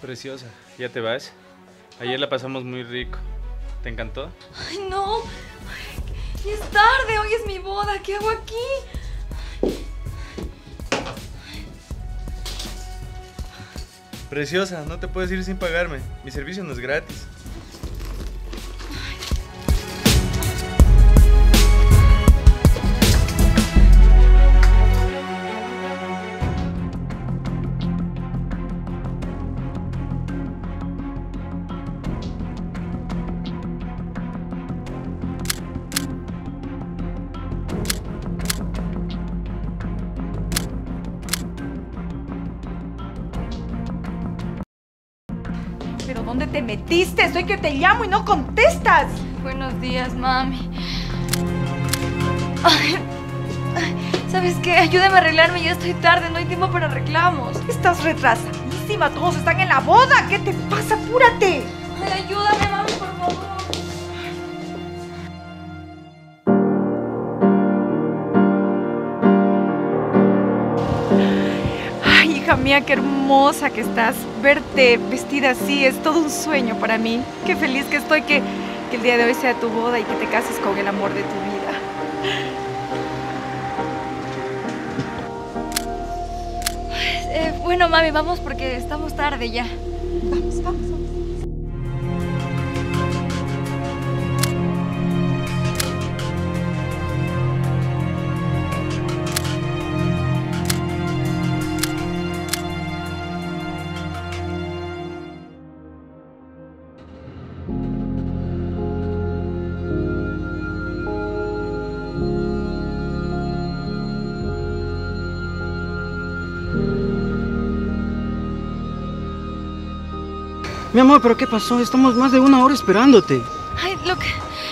Preciosa, ¿ya te vas? Ayer la pasamos muy rico. ¿Te encantó? Ay, no. Es tarde, hoy es mi boda. ¿Qué hago aquí? Preciosa, no te puedes ir sin pagarme. Mi servicio no es gratis. Dónde te metiste? Soy que te llamo y no contestas. Buenos días, mami. Ay, ¿Sabes qué? Ayúdame a arreglarme, ya estoy tarde, no hay tiempo para reclamos. Estás retrasadísima, todos están en la boda. ¿Qué te pasa? Apúrate. Ay, ayúdame, mami, por favor. Hija mía, qué hermosa que estás. Verte vestida así es todo un sueño para mí. Qué feliz que estoy que, que el día de hoy sea tu boda y que te cases con el amor de tu vida. Eh, bueno, mami, vamos porque estamos tarde ya. Vamos, vamos, vamos. Mi amor, ¿pero qué pasó? Estamos más de una hora esperándote. Ay, lo que,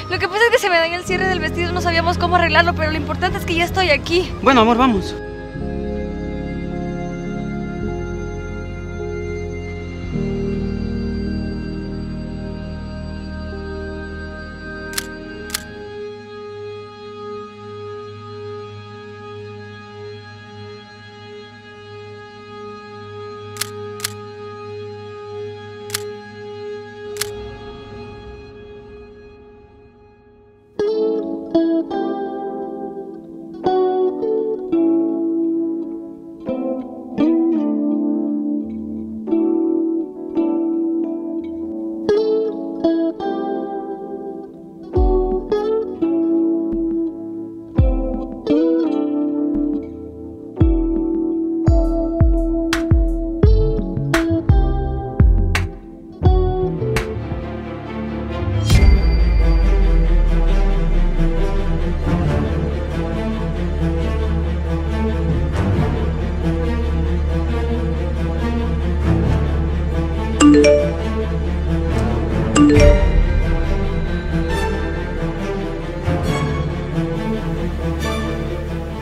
lo que pasa es que se me dañó el cierre del vestido, no sabíamos cómo arreglarlo, pero lo importante es que ya estoy aquí. Bueno, amor, vamos.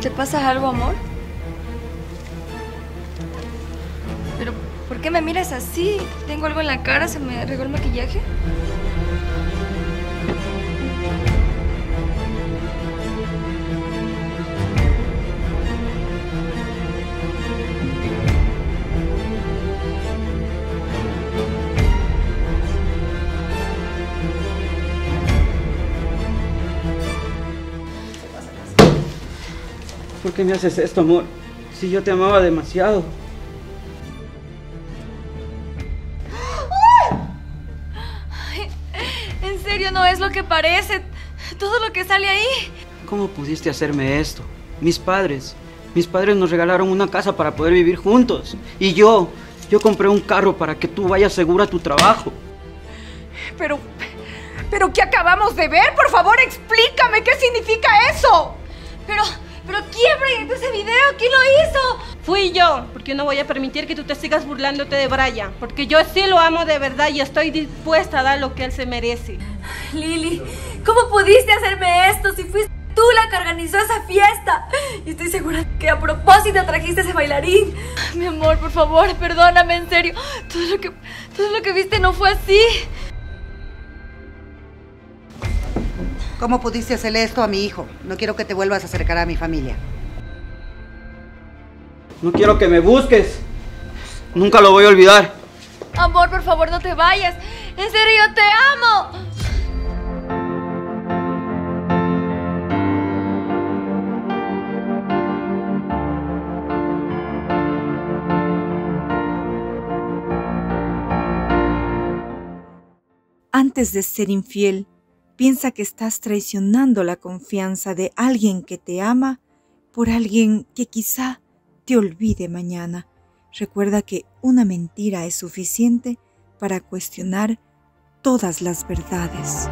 ¿Te pasa algo, amor? Pero, ¿por qué me miras así? ¿Tengo algo en la cara? ¿Se me regó el maquillaje? ¿Por qué me haces esto, amor? Si yo te amaba demasiado. Ay, en serio, no es lo que parece. Todo lo que sale ahí. ¿Cómo pudiste hacerme esto? Mis padres. Mis padres nos regalaron una casa para poder vivir juntos. Y yo, yo compré un carro para que tú vayas segura a tu trabajo. Pero, pero ¿qué acabamos de ver? Por favor, explícame qué significa eso. Pero, pero ¿quién proyectó ese video? ¿Quién lo hizo? Fui yo, porque no voy a permitir que tú te sigas burlándote de Brian, porque yo sí lo amo de verdad y estoy dispuesta a dar lo que él se merece. Lili, ¿cómo pudiste hacerme esto si fuiste tú la que organizó esa fiesta. Y estoy segura que a propósito trajiste ese bailarín. Mi amor, por favor, perdóname, en serio. Todo lo que, todo lo que viste no fue así. ¿Cómo pudiste hacerle esto a mi hijo? No quiero que te vuelvas a acercar a mi familia. No quiero que me busques. Nunca lo voy a olvidar. Amor, por favor, no te vayas. En serio, yo te amo. Antes de ser infiel, piensa que estás traicionando la confianza de alguien que te ama por alguien que quizá te olvide mañana. Recuerda que una mentira es suficiente para cuestionar todas las verdades.